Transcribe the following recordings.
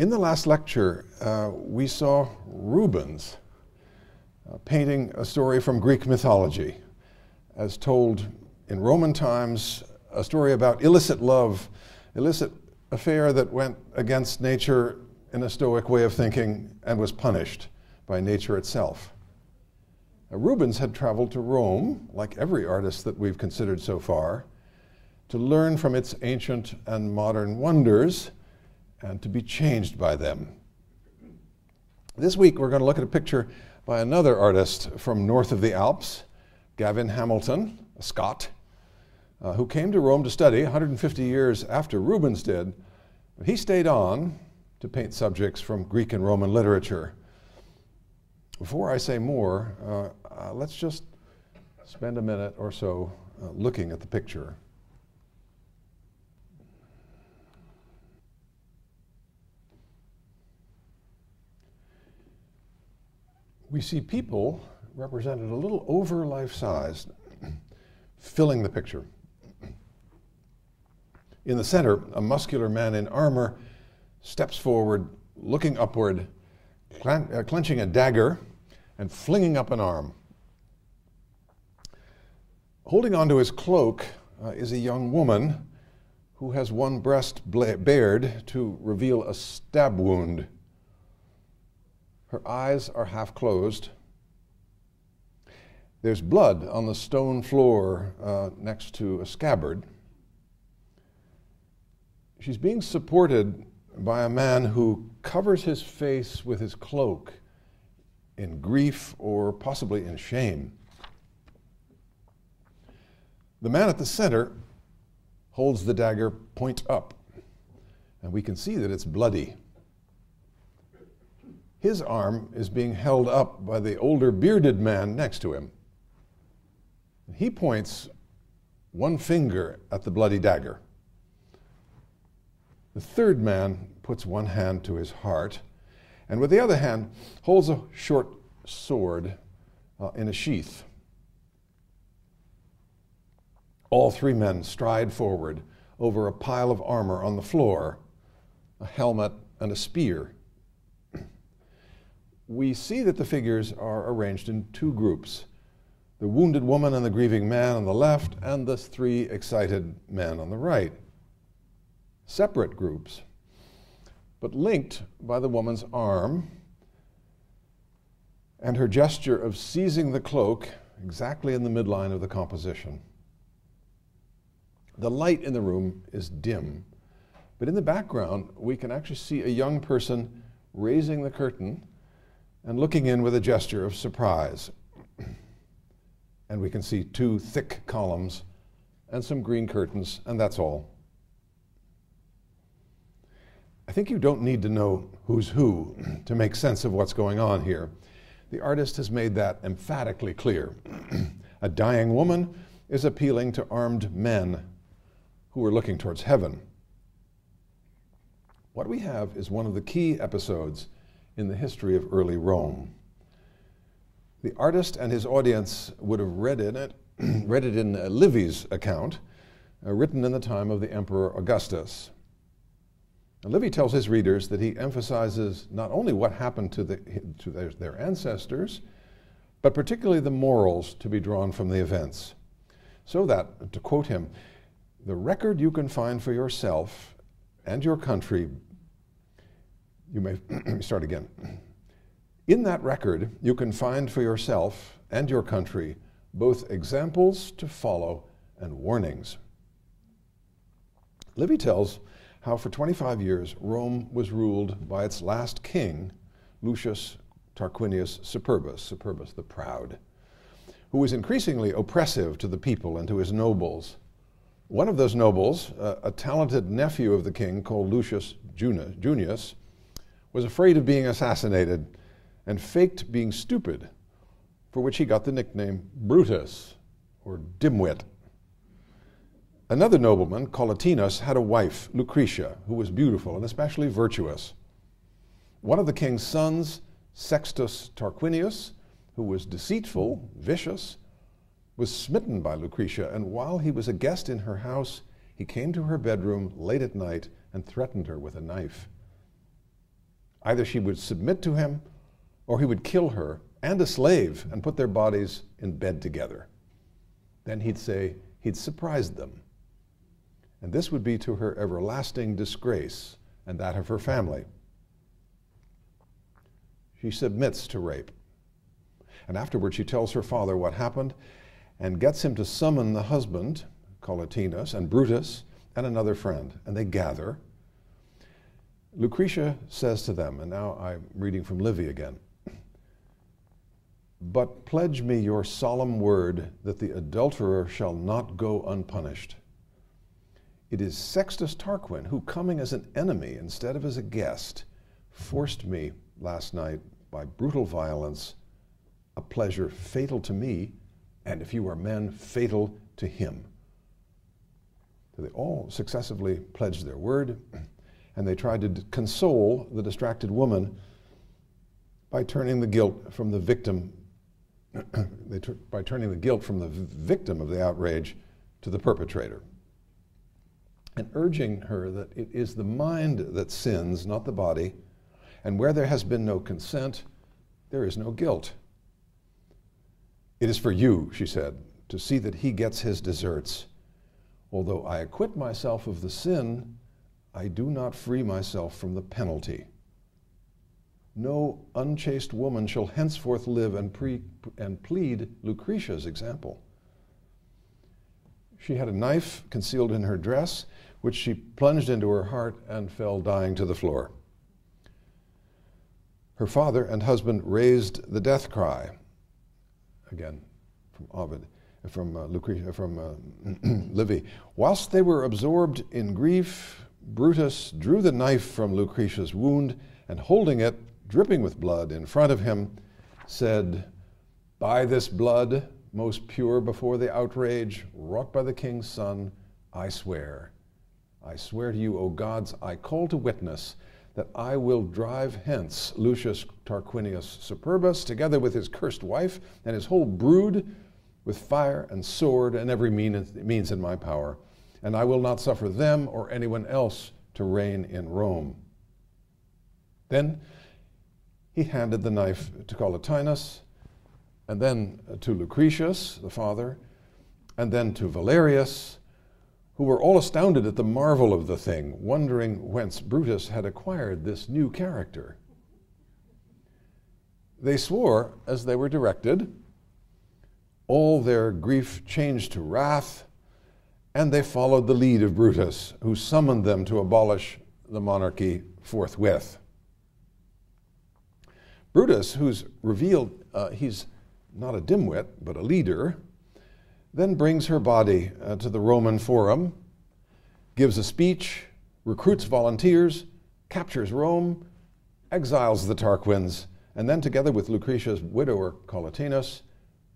In the last lecture, uh, we saw Rubens uh, painting a story from Greek mythology, as told in Roman times, a story about illicit love, illicit affair that went against nature in a Stoic way of thinking and was punished by nature itself. Now, Rubens had traveled to Rome, like every artist that we've considered so far, to learn from its ancient and modern wonders and to be changed by them. This week, we're going to look at a picture by another artist from north of the Alps, Gavin Hamilton, a Scot, uh, who came to Rome to study 150 years after Rubens did. But he stayed on to paint subjects from Greek and Roman literature. Before I say more, uh, uh, let's just spend a minute or so uh, looking at the picture. We see people represented a little over life size filling the picture. In the center, a muscular man in armor steps forward, looking upward, uh, clenching a dagger and flinging up an arm. Holding onto his cloak uh, is a young woman who has one breast bared to reveal a stab wound her eyes are half closed. There's blood on the stone floor uh, next to a scabbard. She's being supported by a man who covers his face with his cloak in grief or possibly in shame. The man at the center holds the dagger point up, and we can see that it's bloody. His arm is being held up by the older bearded man next to him. He points one finger at the bloody dagger. The third man puts one hand to his heart, and with the other hand holds a short sword uh, in a sheath. All three men stride forward over a pile of armor on the floor, a helmet, and a spear we see that the figures are arranged in two groups the wounded woman and the grieving man on the left, and the three excited men on the right. Separate groups, but linked by the woman's arm and her gesture of seizing the cloak exactly in the midline of the composition. The light in the room is dim, but in the background, we can actually see a young person raising the curtain and looking in with a gesture of surprise. and we can see two thick columns and some green curtains, and that's all. I think you don't need to know who's who to make sense of what's going on here. The artist has made that emphatically clear. a dying woman is appealing to armed men who are looking towards heaven. What we have is one of the key episodes in the history of early Rome. The artist and his audience would have read in it, read it in uh, Livy's account, uh, written in the time of the Emperor Augustus. And Livy tells his readers that he emphasizes not only what happened to, the, to their, their ancestors, but particularly the morals to be drawn from the events. So that, to quote him, the record you can find for yourself and your country you may start again. In that record, you can find for yourself and your country both examples to follow and warnings. Livy tells how for 25 years Rome was ruled by its last king, Lucius Tarquinius Superbus, Superbus the Proud, who was increasingly oppressive to the people and to his nobles. One of those nobles, uh, a talented nephew of the king called Lucius Junius, was afraid of being assassinated and faked being stupid, for which he got the nickname Brutus, or dimwit. Another nobleman, Collatinus, had a wife, Lucretia, who was beautiful and especially virtuous. One of the king's sons, Sextus Tarquinius, who was deceitful, vicious, was smitten by Lucretia, and while he was a guest in her house, he came to her bedroom late at night and threatened her with a knife. Either she would submit to him, or he would kill her and a slave and put their bodies in bed together. Then he'd say he'd surprised them. And this would be to her everlasting disgrace and that of her family. She submits to rape. And afterward, she tells her father what happened and gets him to summon the husband, Collatinus, and Brutus, and another friend. And they gather. Lucretia says to them, and now I'm reading from Livy again But pledge me your solemn word that the adulterer shall not go unpunished. It is Sextus Tarquin who, coming as an enemy instead of as a guest, forced me last night by brutal violence a pleasure fatal to me, and if you are men, fatal to him. So they all successively pledged their word, and they tried to console the distracted woman by turning the guilt from the victim, by turning the guilt from the victim of the outrage to the perpetrator, and urging her that it is the mind that sins, not the body, and where there has been no consent, there is no guilt. It is for you, she said, to see that he gets his deserts. Although I acquit myself of the sin, I do not free myself from the penalty. No unchaste woman shall henceforth live and, pre- and plead Lucretia's example. She had a knife concealed in her dress, which she plunged into her heart and fell dying to the floor. Her father and husband raised the death cry again from Ovid, from uh, Lucretia, from uh, Livy. Whilst they were absorbed in grief, Brutus drew the knife from Lucretia's wound and holding it, dripping with blood, in front of him, said, By this blood, most pure before the outrage wrought by the king's son, I swear. I swear to you, O gods, I call to witness that I will drive hence Lucius Tarquinius Superbus, together with his cursed wife and his whole brood, with fire and sword and every means in my power, and I will not suffer them or anyone else to reign in Rome. Then he handed the knife to Collatinus, and then to Lucretius, the father, and then to Valerius, who were all astounded at the marvel of the thing, wondering whence Brutus had acquired this new character. They swore as they were directed. All their grief changed to wrath, and they followed the lead of Brutus, who summoned them to abolish the monarchy forthwith. Brutus, who's revealed uh, he's not a dimwit, but a leader, then brings her body uh, to the Roman Forum, gives a speech, recruits volunteers, captures Rome, exiles the Tarquins, and then, together with Lucretia's widower Collatinus,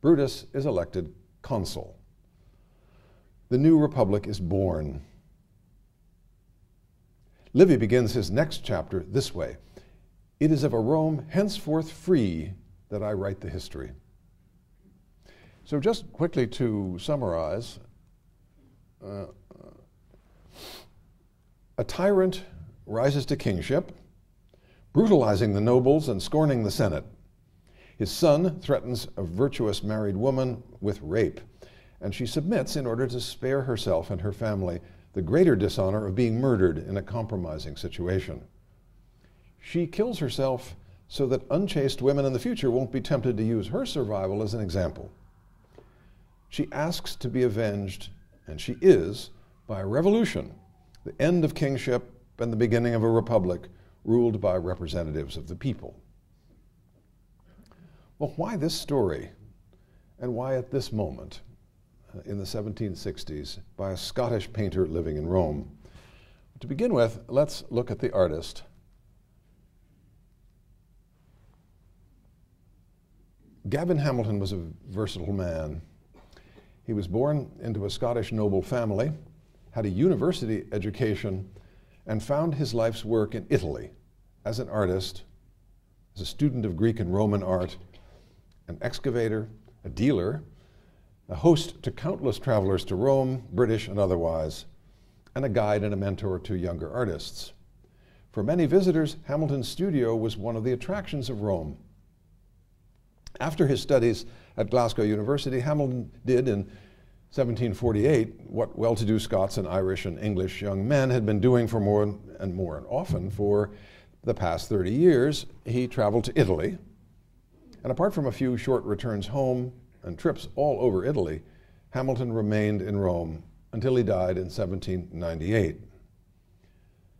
Brutus is elected consul. The new republic is born. Livy begins his next chapter this way It is of a Rome henceforth free that I write the history. So, just quickly to summarize, uh, a tyrant rises to kingship, brutalizing the nobles and scorning the Senate. His son threatens a virtuous married woman with rape, and she submits in order to spare herself and her family the greater dishonor of being murdered in a compromising situation. She kills herself so that unchaste women in the future won't be tempted to use her survival as an example. She asks to be avenged, and she is, by a revolution, the end of kingship and the beginning of a republic ruled by representatives of the people. Well, why this story? And why at this moment, in the 1760s, by a Scottish painter living in Rome? To begin with, let's look at the artist. Gavin Hamilton was a versatile man. He was born into a Scottish noble family, had a university education, and found his life's work in Italy as an artist, as a student of Greek and Roman art, an excavator, a dealer, a host to countless travelers to Rome, British and otherwise, and a guide and a mentor to younger artists. For many visitors, Hamilton's studio was one of the attractions of Rome. After his studies at Glasgow University, Hamilton did in 1748 what well to do Scots and Irish and English young men had been doing for more and more and often for the past 30 years. He traveled to Italy, and apart from a few short returns home and trips all over Italy, Hamilton remained in Rome until he died in 1798.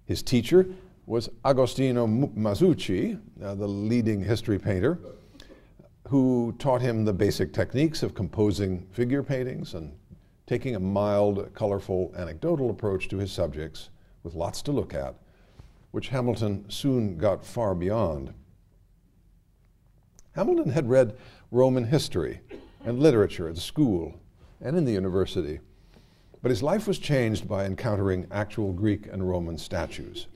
His teacher was Agostino Masucci, uh, the leading history painter who taught him the basic techniques of composing figure paintings and taking a mild, colorful, anecdotal approach to his subjects with lots to look at, which Hamilton soon got far beyond. Hamilton had read Roman history and literature at school and in the university, but his life was changed by encountering actual Greek and Roman statues.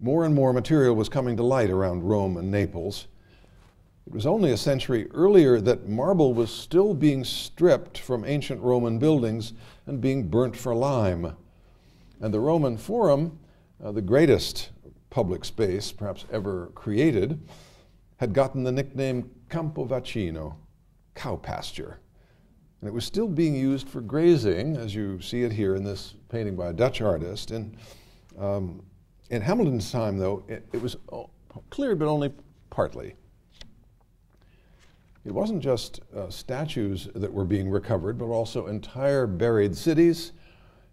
More and more material was coming to light around Rome and Naples, it was only a century earlier that marble was still being stripped from ancient Roman buildings and being burnt for lime. And the Roman Forum, uh, the greatest public space perhaps ever created, had gotten the nickname Campo Vaccino, cow pasture. And it was still being used for grazing, as you see it here in this painting by a Dutch artist. And um, in Hamilton's time, though, it, it was cleared, but only partly. It wasn't just uh, statues that were being recovered, but also entire buried cities.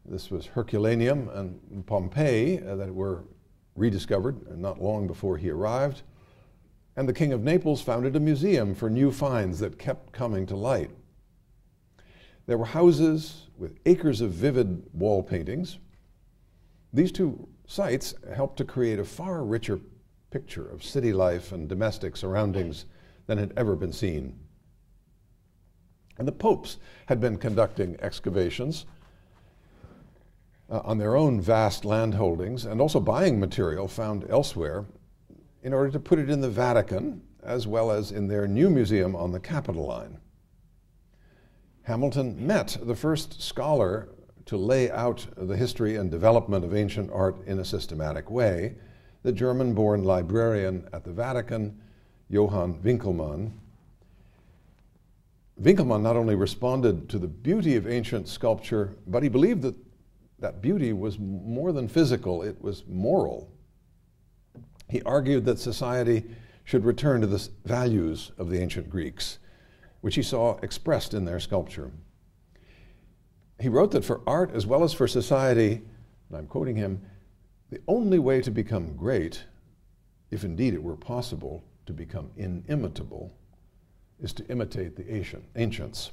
This was Herculaneum and Pompeii uh, that were rediscovered not long before he arrived. And the King of Naples founded a museum for new finds that kept coming to light. There were houses with acres of vivid wall paintings. These two sites helped to create a far richer picture of city life and domestic surroundings than had ever been seen. And the popes had been conducting excavations uh, on their own vast land holdings and also buying material found elsewhere in order to put it in the Vatican as well as in their new museum on the Capitoline. Hamilton met the first scholar to lay out the history and development of ancient art in a systematic way, the German born librarian at the Vatican, Johann Winckelmann. Winckelmann not only responded to the beauty of ancient sculpture, but he believed that that beauty was more than physical, it was moral. He argued that society should return to the values of the ancient Greeks, which he saw expressed in their sculpture. He wrote that for art as well as for society, and I'm quoting him, the only way to become great, if indeed it were possible, to become inimitable is to imitate the ancients.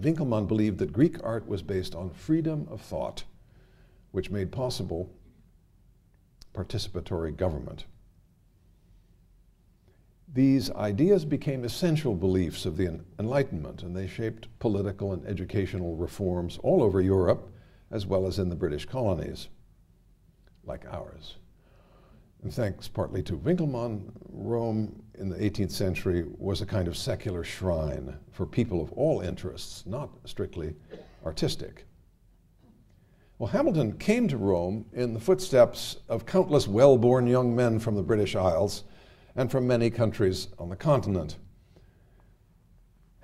Winckelmann believed that Greek art was based on freedom of thought, which made possible participatory government. These ideas became essential beliefs of the Enlightenment, and they shaped political and educational reforms all over Europe, as well as in the British colonies, like ours. And thanks partly to Winckelmann, Rome in the 18th century was a kind of secular shrine for people of all interests, not strictly artistic. Well, Hamilton came to Rome in the footsteps of countless well born young men from the British Isles and from many countries on the continent.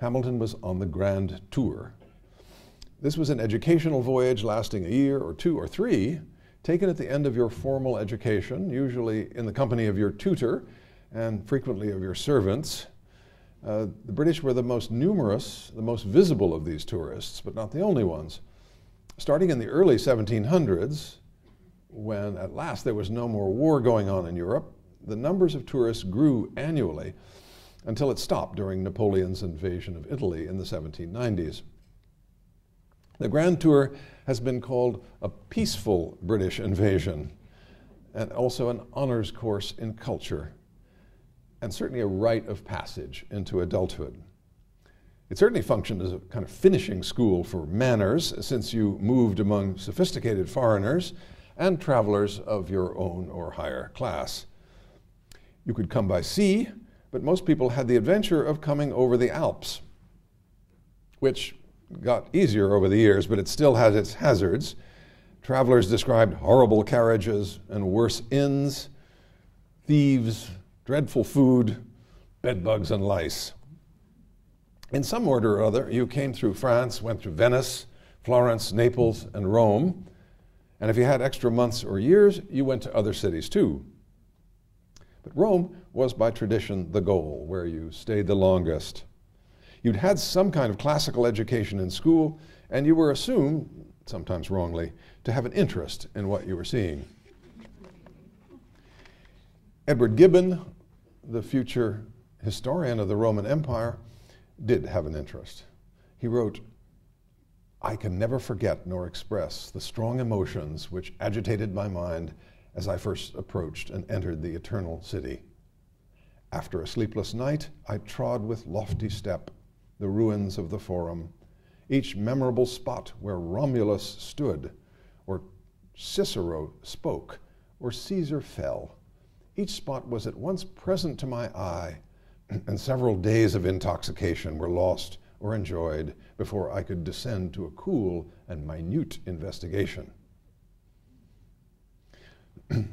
Hamilton was on the Grand Tour. This was an educational voyage lasting a year or two or three taken at the end of your formal education, usually in the company of your tutor and frequently of your servants. Uh, the British were the most numerous, the most visible of these tourists, but not the only ones. Starting in the early 1700s, when at last there was no more war going on in Europe, the numbers of tourists grew annually until it stopped during Napoleon's invasion of Italy in the 1790s. The Grand Tour has been called a peaceful British invasion and also an honors course in culture and certainly a rite of passage into adulthood. It certainly functioned as a kind of finishing school for manners since you moved among sophisticated foreigners and travelers of your own or higher class. You could come by sea, but most people had the adventure of coming over the Alps, which got easier over the years, but it still has its hazards. travelers described horrible carriages and worse inns, thieves, dreadful food, bedbugs, and lice. In some order or other, you came through France, went through Venice, Florence, Naples, and Rome. And if you had extra months or years, you went to other cities too. But Rome was by tradition the goal, where you stayed the longest. You'd had some kind of classical education in school, and you were assumed, sometimes wrongly, to have an interest in what you were seeing. Edward Gibbon, the future historian of the Roman Empire, did have an interest. He wrote, I can never forget nor express the strong emotions which agitated my mind as I first approached and entered the eternal city. After a sleepless night, I trod with lofty step the ruins of the Forum, each memorable spot where Romulus stood, or Cicero spoke, or Caesar fell. Each spot was at once present to my eye and several days of intoxication were lost or enjoyed before I could descend to a cool and minute investigation.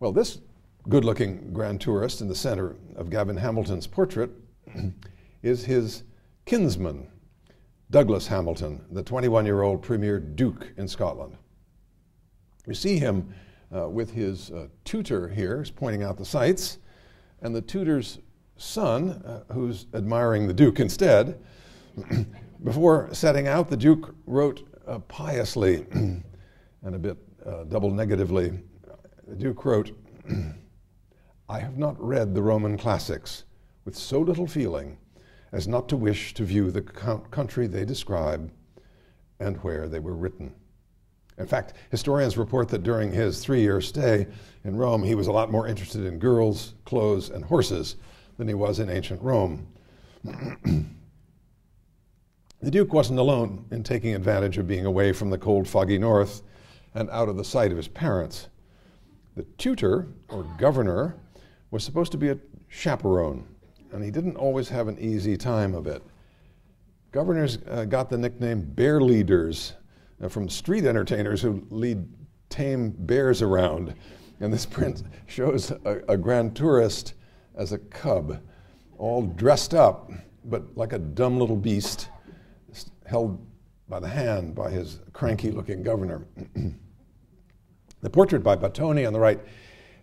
well, this good looking grand tourist in the center of Gavin Hamilton's portrait is his kinsman, Douglas Hamilton, the 21 year old Premier Duke in Scotland. You see him uh, with his uh, tutor here, he's pointing out the sights, and the tutor's son, uh, who's admiring the Duke instead. Before setting out, the Duke wrote uh, piously and a bit uh, double negatively. The Duke wrote, I have not read the Roman classics with so little feeling as not to wish to view the country they describe and where they were written. In fact, historians report that during his three year stay in Rome, he was a lot more interested in girls, clothes, and horses than he was in ancient Rome. the Duke wasn't alone in taking advantage of being away from the cold, foggy north and out of the sight of his parents. The tutor, or governor, was supposed to be a chaperone, and he didn't always have an easy time of it. Governors uh, got the nickname bear leaders uh, from street entertainers who lead tame bears around. And this print shows a, a grand tourist as a cub, all dressed up, but like a dumb little beast, held by the hand by his cranky looking governor. the portrait by Batoni on the right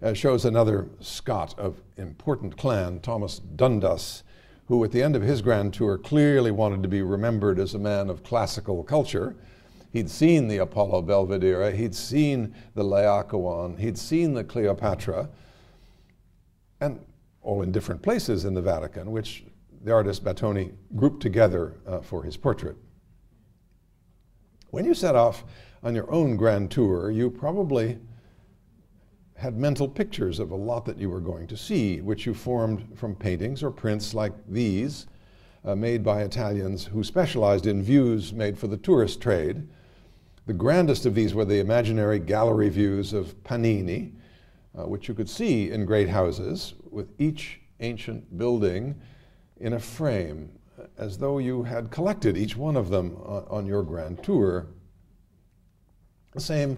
uh, shows another Scot of important clan, Thomas Dundas, who at the end of his grand tour clearly wanted to be remembered as a man of classical culture. He'd seen the Apollo Belvedere, he'd seen the Laocoon, he'd seen the Cleopatra, and all in different places in the Vatican, which the artist Batoni grouped together uh, for his portrait. When you set off on your own grand tour, you probably had mental pictures of a lot that you were going to see, which you formed from paintings or prints like these, uh, made by Italians who specialized in views made for the tourist trade. The grandest of these were the imaginary gallery views of Panini, uh, which you could see in great houses, with each ancient building in a frame, as though you had collected each one of them on, on your grand tour. The same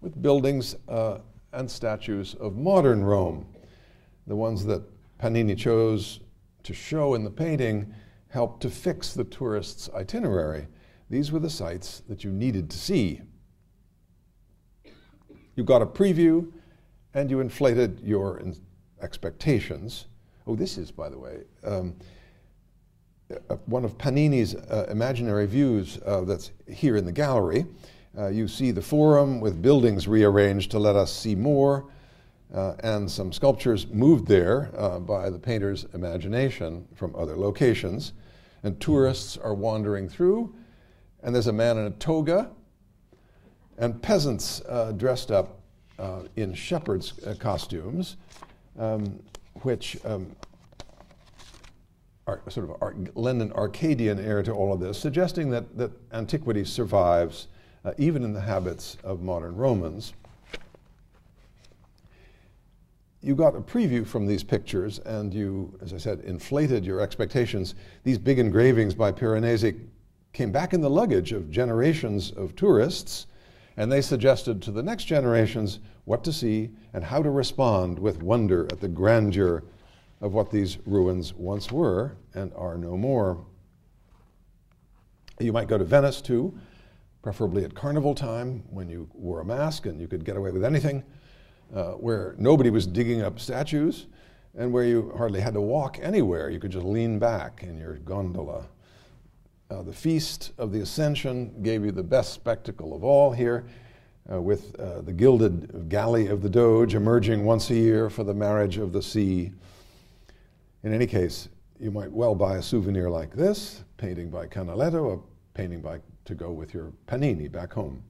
with buildings uh, and statues of modern Rome. The ones that Panini chose to show in the painting helped to fix the tourist's itinerary. These were the sites that you needed to see. You got a preview and you inflated your in- expectations. Oh, this is, by the way, um, uh, one of Panini's uh, imaginary views uh, that's here in the gallery. Uh, you see the forum with buildings rearranged to let us see more, uh, and some sculptures moved there uh, by the painter's imagination from other locations. And tourists are wandering through, and there's a man in a toga, and peasants dressed up uh, in shepherds' uh, costumes, um, which um, are sort of ar- lend an Arcadian air to all of this, suggesting that, that antiquity survives uh, even in the habits of modern Romans. You got a preview from these pictures, and you, as I said, inflated your expectations. These big engravings by Piranesi came back in the luggage of generations of tourists and they suggested to the next generations what to see and how to respond with wonder at the grandeur of what these ruins once were and are no more. You might go to Venice too, preferably at carnival time when you wore a mask and you could get away with anything, uh, where nobody was digging up statues and where you hardly had to walk anywhere. You could just lean back in your gondola. Uh, the Feast of the Ascension gave you the best spectacle of all here, uh, with uh, the gilded galley of the Doge emerging once a year for the marriage of the sea. In any case, you might well buy a souvenir like this, painting by Canaletto, a painting by, to go with your panini back home.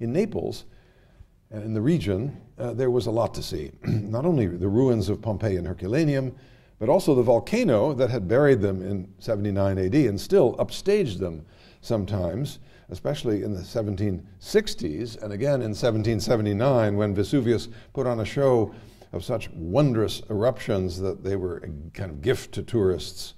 In Naples, and in the region, uh, there was a lot to see. Not only the ruins of Pompeii and Herculaneum, but also the volcano that had buried them in 79 AD and still upstaged them sometimes, especially in the 1760s and again in 1779 when Vesuvius put on a show of such wondrous eruptions that they were a kind of gift to tourists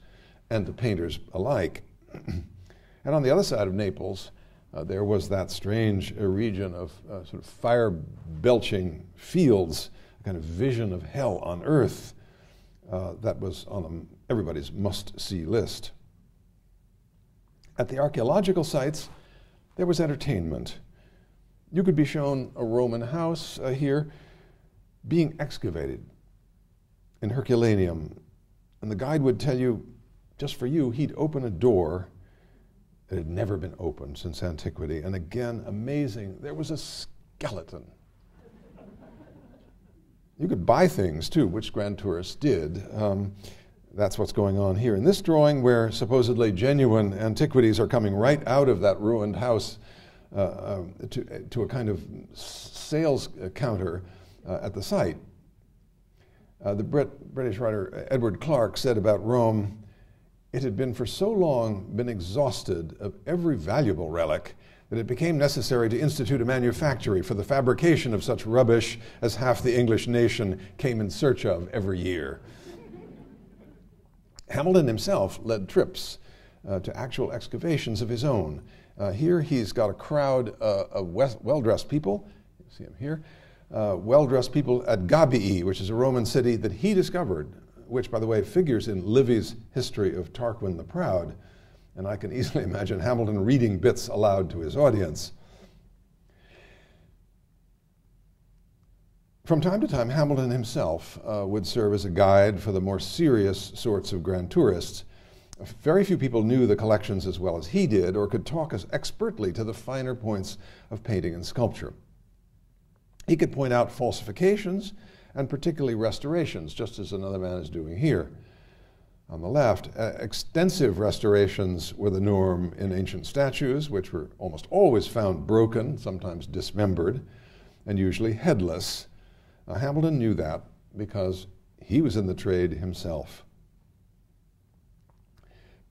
and to painters alike. and on the other side of Naples, uh, there was that strange uh, region of uh, sort of fire belching fields, a kind of vision of hell on earth uh, that was on everybody's must see list. At the archaeological sites, there was entertainment. You could be shown a Roman house uh, here being excavated in Herculaneum, and the guide would tell you, just for you, he'd open a door that had never been opened since antiquity. And again, amazing, there was a skeleton. You could buy things too, which grand tourists did. Um, that's what's going on here. In this drawing, where supposedly genuine antiquities are coming right out of that ruined house uh, uh, to, to, a kind of sales counter uh, at the site. Uh, the Brit, British writer Edward Clarke said about Rome it had been for so long been exhausted of every valuable relic that it became necessary to institute a manufactory for the fabrication of such rubbish as half the English nation came in search of every year. Hamilton himself led trips uh, to actual excavations of his own. Uh, here he's got a crowd uh, of well dressed people. You see him here. Uh, well dressed people at Gabii, which is a Roman city that he discovered which, by the way, figures in Livy's history of Tarquin the Proud. And I can easily imagine Hamilton reading bits aloud to his audience. From time to time, Hamilton himself uh, would serve as a guide for the more serious sorts of grand tourists. Very few people knew the collections as well as he did or could talk as expertly to the finer points of painting and sculpture. He could point out falsifications and particularly restorations, just as another man is doing here. On the left, uh, extensive restorations were the norm in ancient statues, which were almost always found broken, sometimes dismembered, and usually headless. Uh, Hamilton knew that because he was in the trade himself.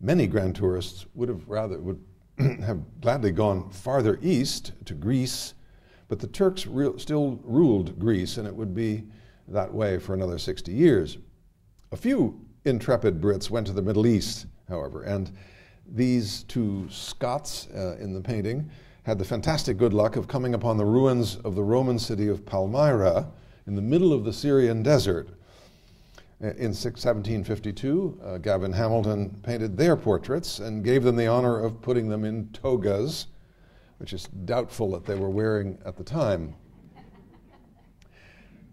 Many grand tourists would have rather would have gladly gone farther east to Greece, but the Turks still ruled Greece, and it would be that way for another 60 years. A few intrepid Brits went to the Middle East, however, and these two Scots uh, in the painting had the fantastic good luck of coming upon the ruins of the Roman city of Palmyra in the middle of the Syrian desert. Uh, in 1752, uh, Gavin Hamilton painted their portraits and gave them the honor of putting them in togas, which is doubtful that they were wearing at the time.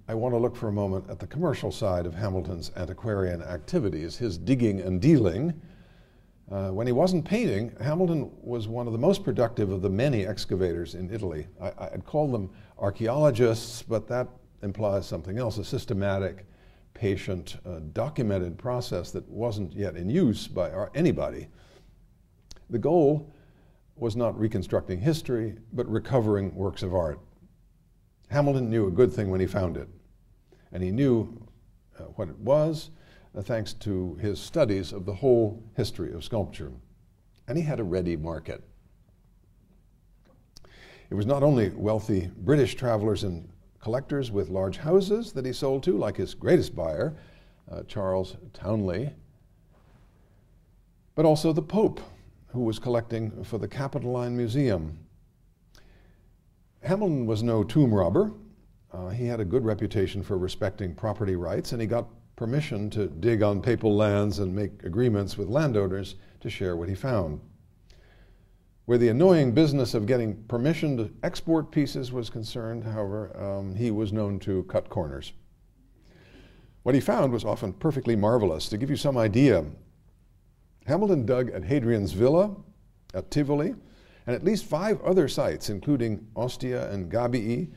I want to look for a moment at the commercial side of Hamilton's antiquarian activities, his digging and dealing. Uh, when he wasn't painting, Hamilton was one of the most productive of the many excavators in Italy. I, would call them archaeologists, but that implies something else a systematic, patient, uh, documented process that wasn't yet in use by anybody. The goal was not reconstructing history, but recovering works of art. Hamilton knew a good thing when he found it and he knew uh, what it was uh, thanks to his studies of the whole history of sculpture. And he had a ready market. It was not only wealthy British travelers and collectors with large houses that he sold to, like his greatest buyer, uh, Charles Townley, but also the Pope, who was collecting for the Capitoline Museum. Hamilton was no tomb robber. Uh, he had a good reputation for respecting property rights, and he got permission to dig on papal lands and make agreements with landowners to share what he found. Where the annoying business of getting permission to export pieces was concerned, however, um, he was known to cut corners. What he found was often perfectly marvelous. To give you some idea, Hamilton dug at Hadrian's Villa, at Tivoli, and at least five other sites, including Ostia and Gabii,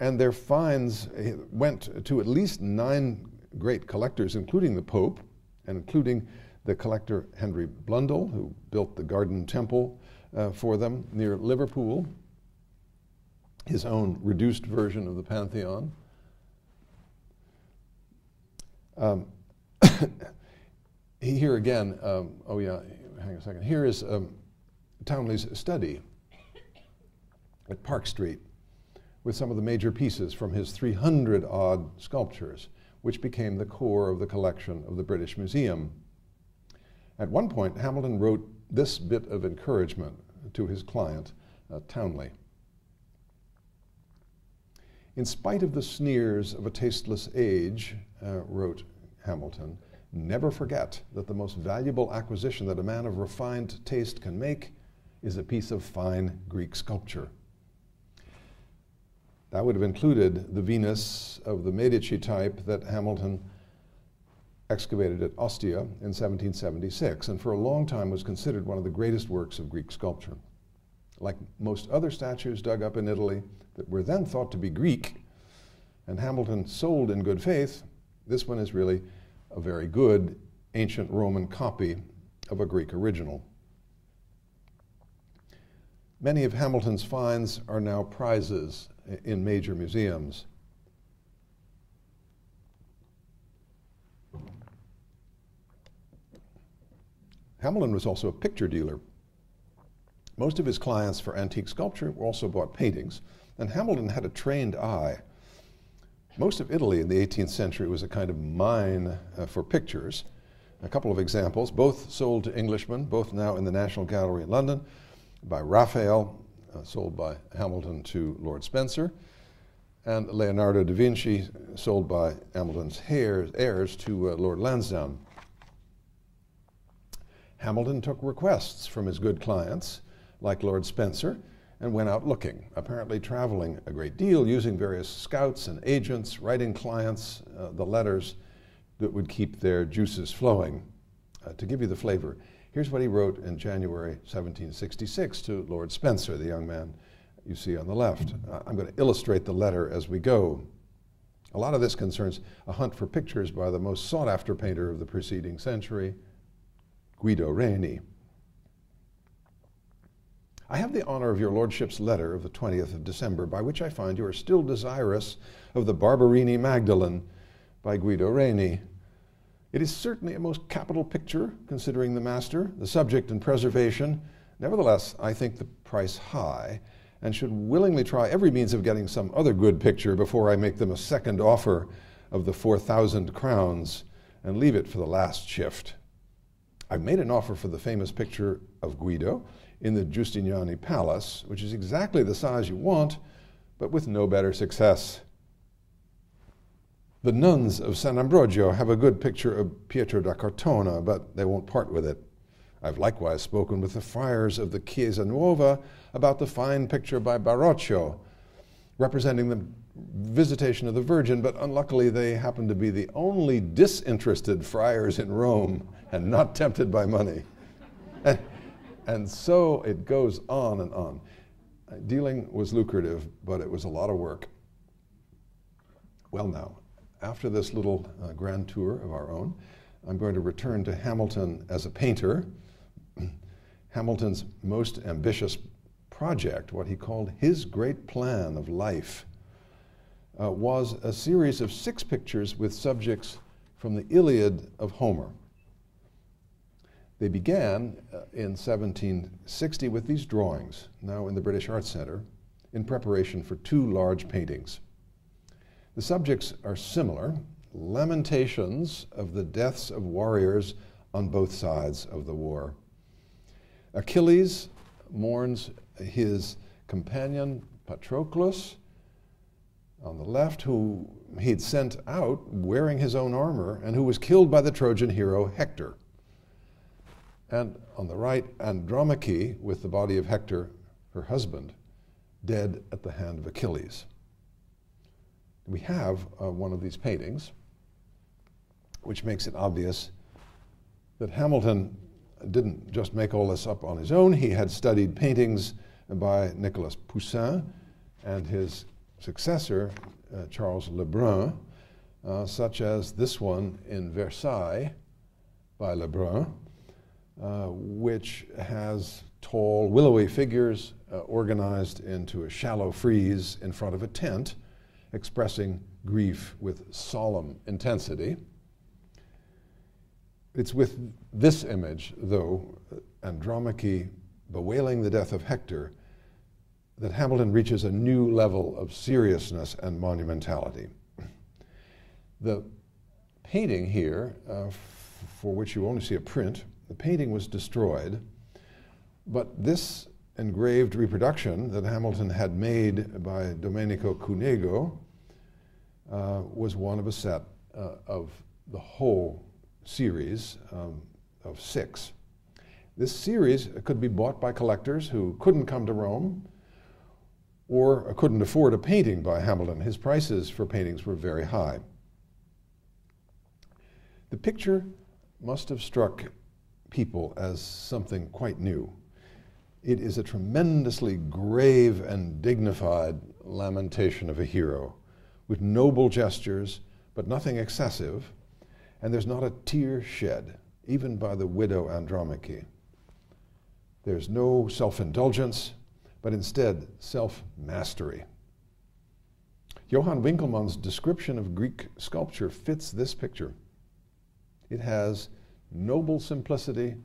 and their finds went to at least nine great collectors, including the Pope, and including the collector Henry Blundell, who built the Garden Temple uh, for them near Liverpool, his own reduced version of the Pantheon. Um, here again, um, oh yeah, hang on a second. Here is um, Townley's study at Park Street with some of the major pieces from his 300 odd sculptures, which became the core of the collection of the British Museum. At one point, Hamilton wrote this bit of encouragement to his client, uh, Townley. In spite of the sneers of a tasteless age, uh, wrote Hamilton, never forget that the most valuable acquisition that a man of refined taste can make is a piece of fine Greek sculpture. That would have included the Venus of the Medici type that Hamilton excavated at Ostia in 1776, and for a long time was considered one of the greatest works of Greek sculpture. Like most other statues dug up in Italy that were then thought to be Greek, and Hamilton sold in good faith, this one is really a very good ancient Roman copy of a Greek original. Many of Hamilton's finds are now prizes in major museums. Hamilton was also a picture dealer. Most of his clients for antique sculpture also bought paintings, and Hamilton had a trained eye. Most of Italy in the 18th century was a kind of mine uh, for pictures. A couple of examples, both sold to Englishmen, both now in the National Gallery in London, by Raphael, sold by Hamilton to Lord Spencer, and Leonardo da Vinci, sold by Hamilton's heirs, heirs to uh, Lord Lansdowne. Hamilton took requests from his good clients, like Lord Spencer, and went out looking, apparently traveling a great deal, using various scouts and agents, writing clients uh, the letters that would keep their juices flowing. Uh, to give you the flavor, here's what he wrote in January 1766 to Lord Spencer, the young man you see on the left. Uh, I'm going to illustrate the letter as we go. A lot of this concerns a hunt for pictures by the most sought after painter of the preceding century, Guido Reni. I have the honor of your lordship's letter of the 20th of December, by which I find you are still desirous of the Barberini Magdalene by Guido Reni. It is certainly a most capital picture, considering the master, the subject, and preservation. Nevertheless, I think the price high, and should willingly try every means of getting some other good picture before I make them a second offer of the 4,000 crowns and leave it for the last shift. I've made an offer for the famous picture of Guido in the Giustiniani Palace, which is exactly the size you want, but with no better success. The nuns of San Ambrogio have a good picture of Pietro da Cortona, but they won't part with it. I've likewise spoken with the friars of the Chiesa Nuova about the fine picture by Baroccio representing the visitation of the Virgin, but unluckily they happen to be the only disinterested friars in Rome and not tempted by money. And, and so it goes on and on. Dealing was lucrative, but it was a lot of work. Well, now, after this little uh, grand tour of our own, I'm going to return to Hamilton as a painter. Hamilton's most ambitious project, what he called his great plan of life, uh, was a series of six pictures with subjects from the Iliad of Homer. They began uh, in 1760 with these drawings, now in the British Art Center, in preparation for two large paintings. The subjects are similar lamentations of the deaths of warriors on both sides of the war. Achilles mourns his companion Patroclus on the left, who he'd sent out wearing his own armor and who was killed by the Trojan hero Hector. And on the right, Andromache with the body of Hector, her husband, dead at the hand of Achilles. We have uh, one of these paintings, which makes it obvious that Hamilton didn't just make all this up on his own. He had studied paintings by Nicolas Poussin and his successor, uh, Charles Le Brun, uh, such as this one in Versailles by Le Brun, uh, which has tall, willowy figures uh, organized into a shallow frieze in front of a tent, expressing grief with solemn intensity. It's with this image, though, Andromache bewailing the death of Hector, that Hamilton reaches a new level of seriousness and monumentality. The painting here, uh, for which you only see a print, the painting was destroyed, but this engraved reproduction that Hamilton had made by Domenico Cunego uh, was one of a set uh, of the whole series um, of six. This series could be bought by collectors who couldn't come to Rome or couldn't afford a painting by Hamilton. His prices for paintings were very high. The picture must have struck people as something quite new. It is a tremendously grave and dignified lamentation of a hero, with noble gestures, but nothing excessive, and there's not a tear shed, even by the widow Andromache. There's no self indulgence, but instead self mastery. Johann Winckelmann's description of Greek sculpture fits this picture. It has noble simplicity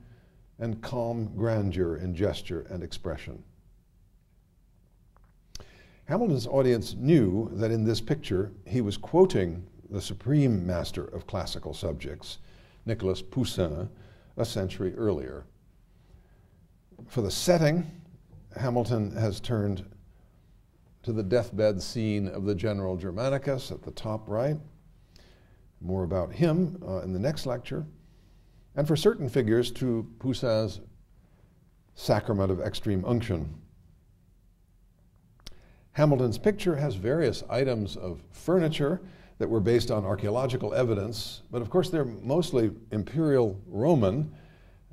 and calm grandeur in gesture and expression. Hamilton's audience knew that in this picture he was quoting the supreme master of classical subjects, Nicolas Poussin, a century earlier. For the setting, Hamilton has turned to the deathbed scene of the General Germanicus at the top right. More about him uh, in the next lecture. And for certain figures, to Poussin's sacrament of extreme unction. Hamilton's picture has various items of furniture that were based on archaeological evidence, but of course they're mostly imperial Roman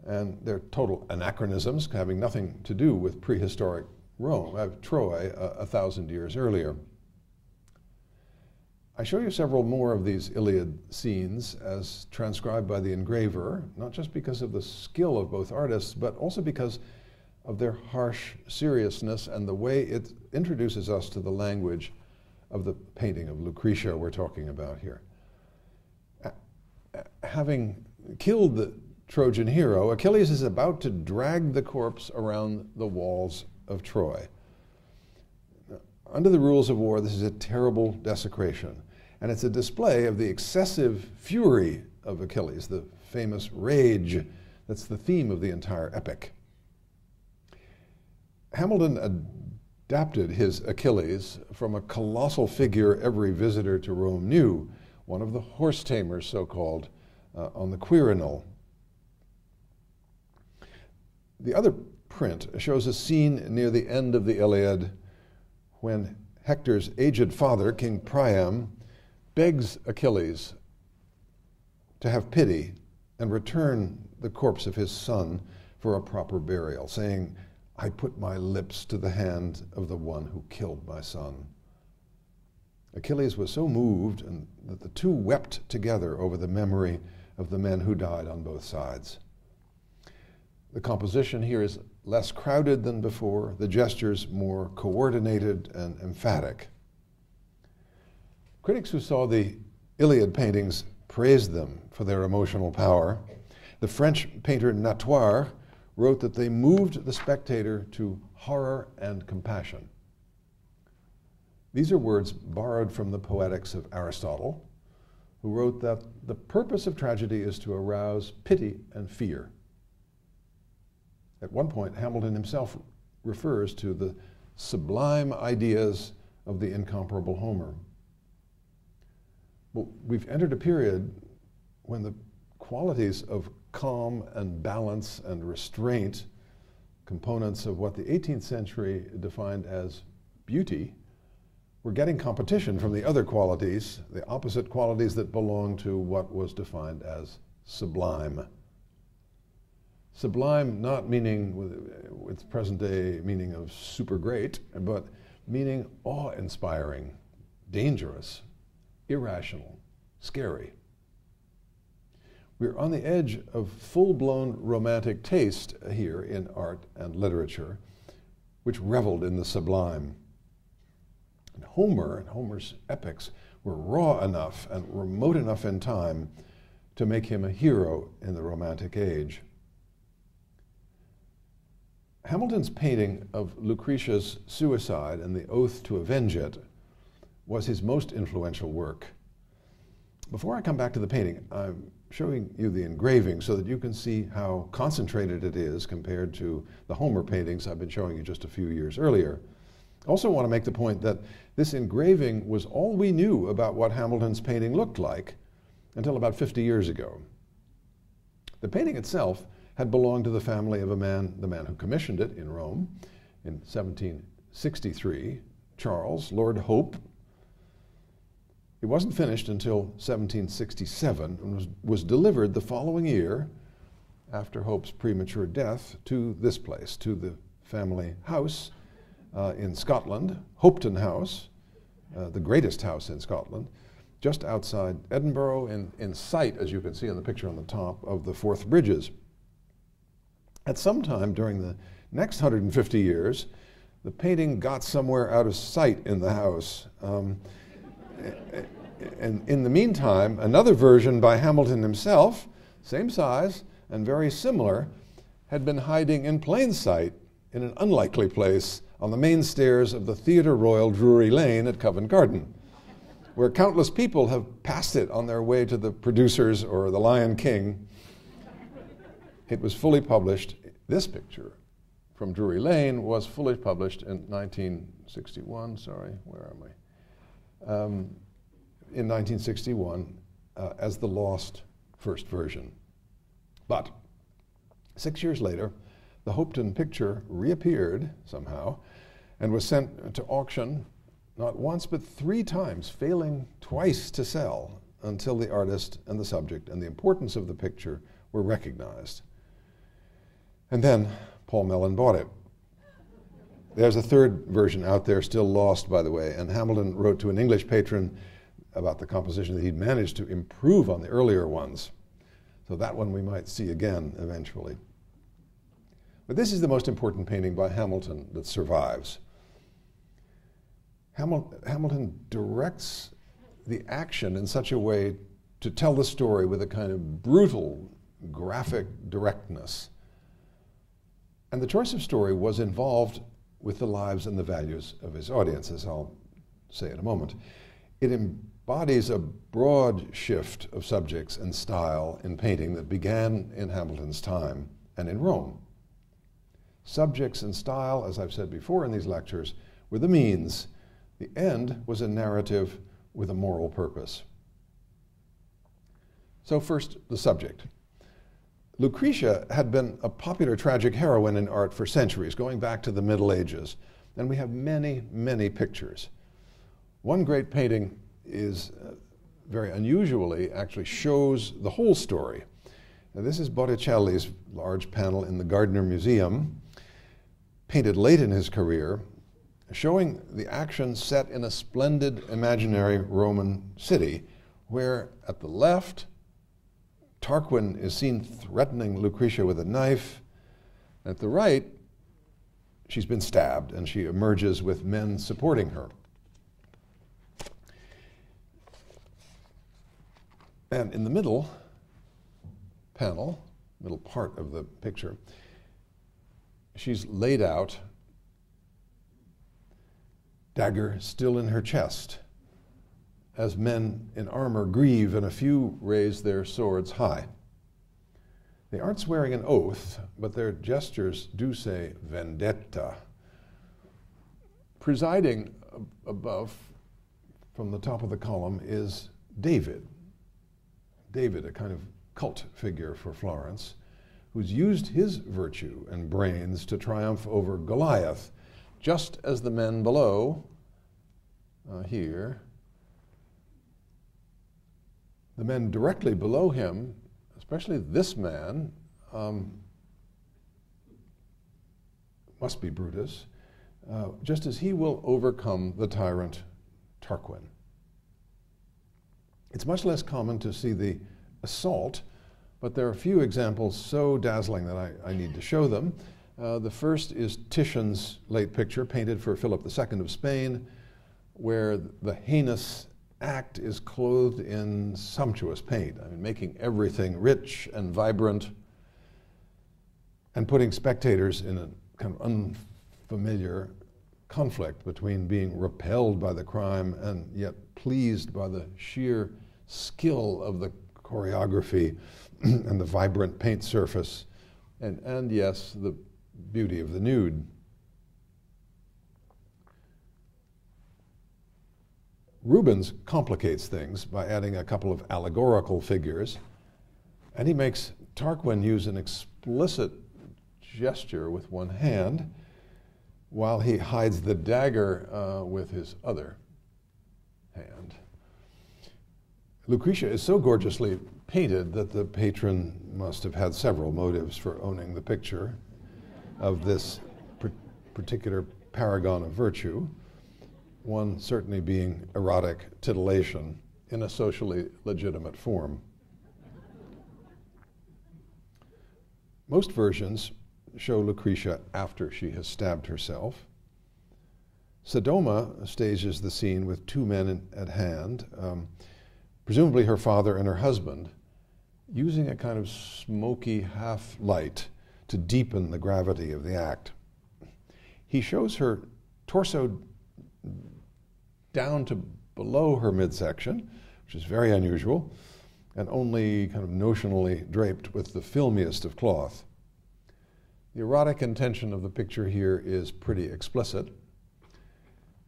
and they're total anachronisms having nothing to do with prehistoric Rome, uh, Troy, uh, a thousand years earlier. I show you several more of these Iliad scenes as transcribed by the engraver, not just because of the skill of both artists, but also because of their harsh seriousness and the way it introduces us to the language of the painting of Lucretia we're talking about here. Having killed the Trojan hero, Achilles is about to drag the corpse around the walls of Troy. Under the rules of war, this is a terrible desecration. And it's a display of the excessive fury of Achilles, the famous rage that's the theme of the entire epic. Hamilton adapted his Achilles from a colossal figure every visitor to Rome knew, one of the horse tamers, so called, uh, on the Quirinal. The other print shows a scene near the end of the Iliad when Hector's aged father, King Priam, begs Achilles to have pity and return the corpse of his son for a proper burial, saying, I put my lips to the hand of the one who killed my son. Achilles was so moved and that the two wept together over the memory of the men who died on both sides. The composition here is less crowded than before, the gestures more coordinated and emphatic. Critics who saw the Iliad paintings praised them for their emotional power. The French painter Natoire wrote that they moved the spectator to horror and compassion. These are words borrowed from the Poetics of Aristotle, who wrote that the purpose of tragedy is to arouse pity and fear. At one point, Hamilton himself refers to the sublime ideas of the incomparable Homer. Well, we've entered a period when the qualities of calm and balance and restraint, components of what the 18th century defined as beauty, were getting competition from the other qualities, the opposite qualities that belong to what was defined as sublime. Sublime not meaning with its present day meaning of super great, but meaning awe inspiring, dangerous, irrational, scary. We're on the edge of full blown romantic taste here in art and literature, which reveled in the sublime. And Homer and Homer's epics were raw enough and remote enough in time to make him a hero in the Romantic age. Hamilton's painting of Lucretia's suicide and the oath to avenge it was his most influential work. Before I come back to the painting, I'm showing you the engraving so that you can see how concentrated it is compared to the Homer paintings I've been showing you just a few years earlier. I also want to make the point that this engraving was all we knew about what Hamilton's painting looked like until about 50 years ago. The painting itself had belonged to the family of a man, the man who commissioned it in Rome in 1763, Charles, Lord Hope. It wasn't finished until 1767 and was, was delivered the following year after Hope's premature death to this place, to the family house uh, in Scotland, Hopetoun House, uh, the greatest house in Scotland, just outside Edinburgh, in, in sight, as you can see in the picture on the top, of the Forth Bridges. At some time during the next 150 years, the painting got somewhere out of sight in the house. Um, and in the meantime, another version by Hamilton himself, same size and very similar, had been hiding in plain sight in an unlikely place on the main stairs of the Theatre Royal Drury Lane at Covent Garden, where countless people have passed it on their way to the producers or the Lion King it was fully published, this picture from Drury Lane was fully published in 1961. Sorry, where am I? Um, in 1961 uh, as the lost first version. But six years later, the Hopetoun picture reappeared somehow and was sent to auction not once but three times, failing twice to sell until the artist and the subject and the importance of the picture were recognized. And then Paul Mellon bought it. There's a third version out there, still lost, by the way, and Hamilton wrote to an English patron about the composition that he'd managed to improve on the earlier ones. So that one we might see again eventually. But this is the most important painting by Hamilton that survives. Hamil- Hamilton directs the action in such a way to tell the story with a kind of brutal, graphic directness and the choice of story was involved with the lives and the values of his audience, as I'll say in a moment. It embodies a broad shift of subjects and style in painting that began in Hamilton's time and in Rome. Subjects and style, as I've said before in these lectures, were the means. The end was a narrative with a moral purpose. So, first, the subject. Lucretia had been a popular tragic heroine in art for centuries, going back to the Middle Ages, and we have many, many pictures. One great painting is uh, very unusually actually shows the whole story. Now, this is Botticelli's large panel in the Gardner Museum, painted late in his career, showing the action set in a splendid imaginary Roman city, where at the left, Tarquin is seen threatening Lucretia with a knife. At the right, she's been stabbed and she emerges with men supporting her. And in the middle panel, middle part of the picture, she's laid out, dagger still in her chest as men in armor grieve and a few raise their swords high. They aren't swearing an oath, but their gestures do say vendetta. presiding above, from the top of the column, is David. David, a kind of cult figure for Florence, who's used his virtue and brains to triumph over Goliath, just as the men below, uh, here, the men directly below him, especially this man, um, must be Brutus, uh, just as he will overcome the tyrant Tarquin. It's much less common to see the assault, but there are a few examples so dazzling that I, I need to show them. Uh, the first is Titian's late picture, painted for Philip II of Spain, where the heinous act is clothed in sumptuous paint. I mean, making everything rich and vibrant and putting spectators in a kind of unfamiliar conflict between being repelled by the crime and yet pleased by the sheer skill of the choreography and the vibrant paint surface, and, and yes, the beauty of the nude. Rubens complicates things by adding a couple of allegorical figures, and he makes Tarquin use an explicit gesture with one hand while he hides the dagger uh, with his other hand. Lucretia is so gorgeously painted that the patron must have had several motives for owning the picture of this particular paragon of virtue one certainly being erotic titillation in a socially legitimate form. Most versions show Lucretia after she has stabbed herself. Sodoma stages the scene with two men in, at hand, um, presumably her father and her husband, using a kind of smoky half light to deepen the gravity of the act. He shows her torso down to below her midsection, which is very unusual, and only kind of notionally draped with the filmiest of cloth. The erotic intention of the picture here is pretty explicit.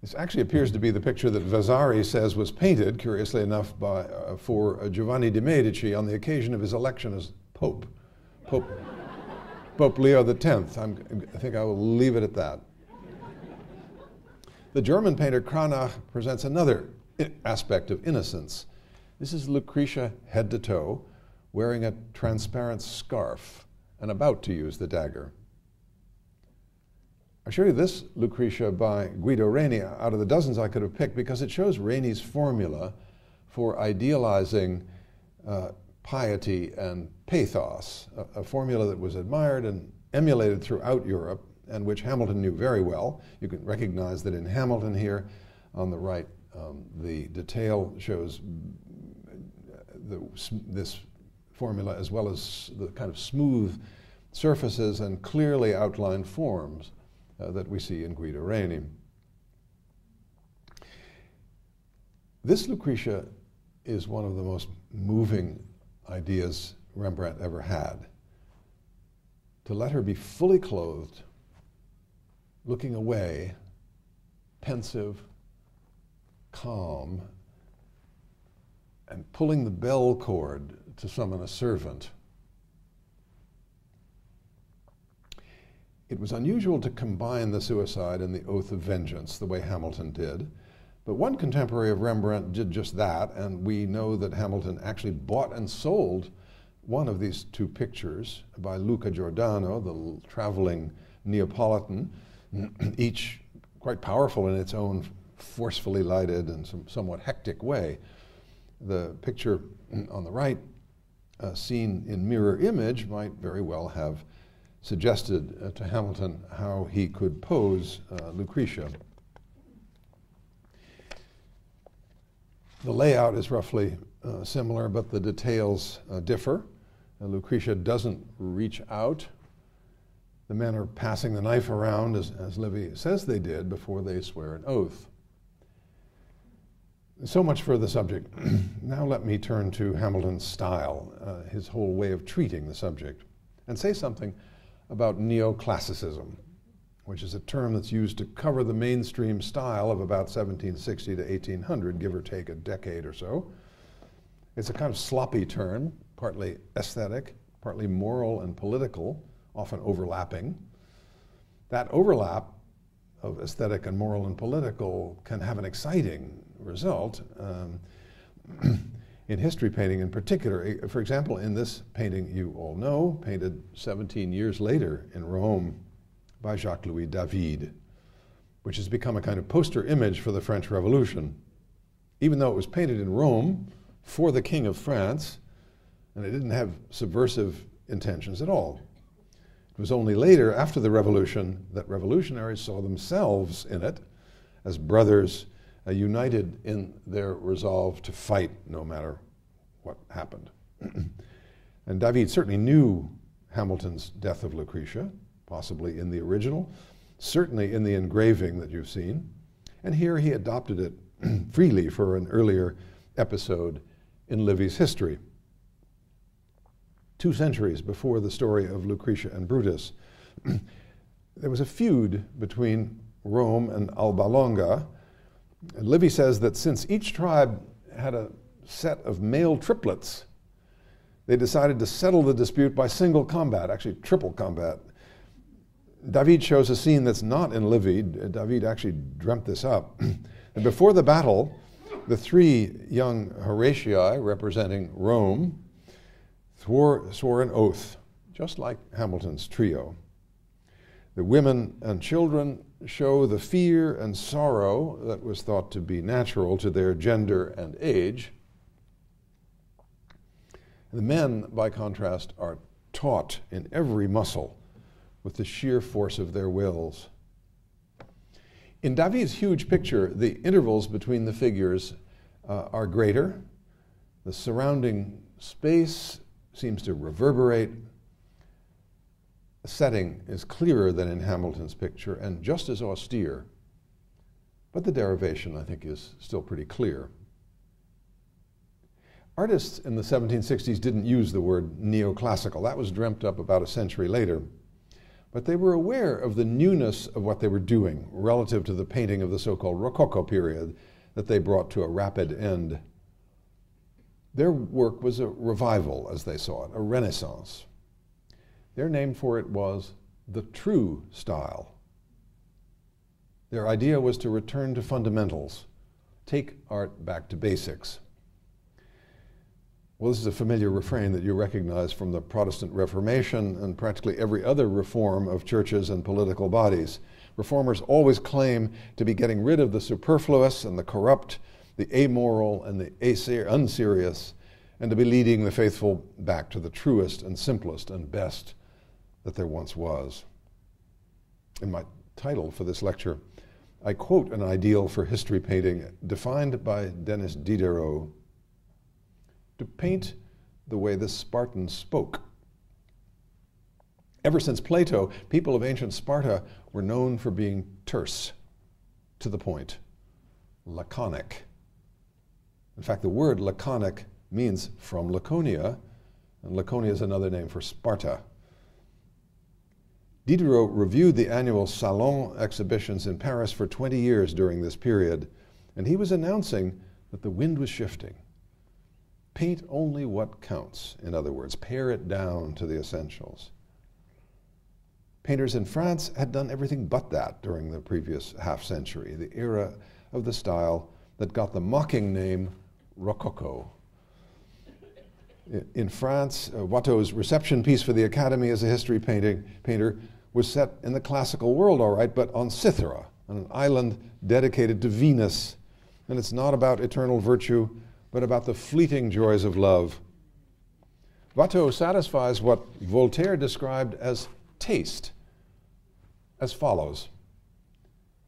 This actually appears to be the picture that Vasari says was painted, curiously enough, by, uh, for uh, Giovanni de' Medici on the occasion of his election as Pope. Pope, Pope Leo X. I'm, I think I will leave it at that. The German painter Cranach presents another aspect of innocence. This is Lucretia head to toe, wearing a transparent scarf and about to use the dagger. I show you this Lucretia by Guido Reni out of the dozens I could have picked because it shows Reni's formula for idealizing uh, piety and pathos, a, a formula that was admired and emulated throughout Europe and which Hamilton knew very well. You can recognize that in Hamilton here on the right, um, the detail shows the, this formula as well as the kind of smooth surfaces and clearly outlined forms uh, that we see in Guido Reni. This Lucretia is one of the most moving ideas Rembrandt ever had. To let her be fully clothed looking away, pensive, calm, and pulling the bell cord to summon a servant. It was unusual to combine the suicide and the oath of vengeance the way Hamilton did. But one contemporary of Rembrandt did just that, and we know that Hamilton actually bought and sold one of these two pictures by Luca Giordano, the traveling Neapolitan, each quite powerful in its own forcefully lighted and some, somewhat hectic way. The picture on the right, uh, seen in mirror image, might very well have suggested uh, to Hamilton how he could pose uh, Lucretia. The layout is roughly uh, similar, but the details uh, differ. Uh, Lucretia doesn't reach out the men are passing the knife around, as, as Livy says they did, before they swear an oath. So much for the subject. now let me turn to Hamilton's style, uh, his whole way of treating the subject, and say something about neoclassicism. which is a term that's used to cover the mainstream style of about 1760 to 1800, give or take a decade or so. It's a kind of sloppy term, partly aesthetic, partly moral and political, often overlapping. That overlap of aesthetic and moral and political can have an exciting result. Um, in history painting in particular. For example, in this painting you all know, painted 17 years later in Rome by Jacques Louis David, which has become a kind of poster image for the French Revolution. Even though it was painted in Rome for the King of France, and it didn't have subversive intentions at all. It was only later, after the revolution, that revolutionaries saw themselves in it as brothers uh, united in their resolve to fight no matter what happened. and David certainly knew Hamilton's death of Lucretia, possibly in the original, certainly in the engraving that you've seen. And here he adopted it freely for an earlier episode in Livy's history. Two centuries before the story of Lucretia and Brutus, there was a feud between Rome and Alba Longa. And Livy says that since each tribe had a set of male triplets, they decided to settle the dispute by single combat, actually triple combat. David shows a scene that's not in Livy. David actually dreamt this up. and before the battle, the three young Horatii, representing Rome, swore, swore an oath, just like Hamilton's trio. The women and children show the fear and sorrow that was thought to be natural to their gender and age. The men, by contrast, are taut in every muscle with the sheer force of their wills. In David's huge picture, the intervals between the figures uh, are greater. The surrounding space seems to reverberate. The setting is clearer than in Hamilton's picture and just as austere. But the derivation, I think, is still pretty clear. Artists in the 1760s didn't use the word neoclassical. That was dreamt up about a century later but they were aware of the newness of what they were doing relative to the painting of the so called Rococo period that they brought to a rapid end. Their work was a revival, as they saw it, a renaissance. Their name for it was the true style. Their idea was to return to fundamentals, take art back to basics. Well, this is a familiar refrain that you recognize from the Protestant Reformation and practically every other reform of churches and political bodies. Reformers always claim to be getting rid of the superfluous and the corrupt, the amoral and the unserious, and to be leading the faithful back to the truest and simplest and best that there once was. In my title for this lecture, I quote an ideal for history painting defined by Denis Diderot to paint the way the Spartans spoke. Ever since Plato, people of ancient Sparta were known for being terse, to the point, laconic. In fact, the word laconic means from Laconia, and Laconia is another name for Sparta. Diderot reviewed the annual Salon exhibitions in Paris for 20 years during this period, and he was announcing that the wind was shifting. Paint only what counts, in other words, pare it down to the essentials. Painters in France had done everything but that during the previous half century, the era of the style that got the mocking name Rococo. In France, uh, Watteau's reception piece for the Academy as a history painting, painter was set in the classical world, all right, but on Cythera, on an island dedicated to Venus. And it's not about eternal virtue, but about the fleeting joys of love. Watteau satisfies what Voltaire described as taste as follows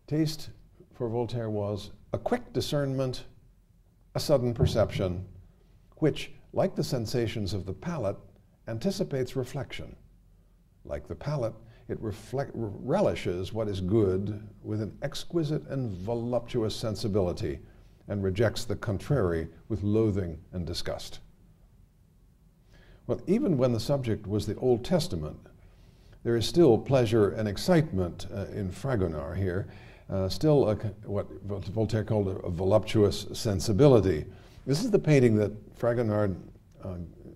Taste for Voltaire was a quick discernment, a sudden perception, which, like the sensations of the palate, anticipates reflection. Like the palate, it reflect, relishes what is good with an exquisite and voluptuous sensibility and rejects the contrary with loathing and disgust. Well, even when the subject was the Old Testament, there is still pleasure and excitement uh, in Fragonard here, uh, still a, what Voltaire called a, a, voluptuous sensibility. This is the painting that Fragonard, uh,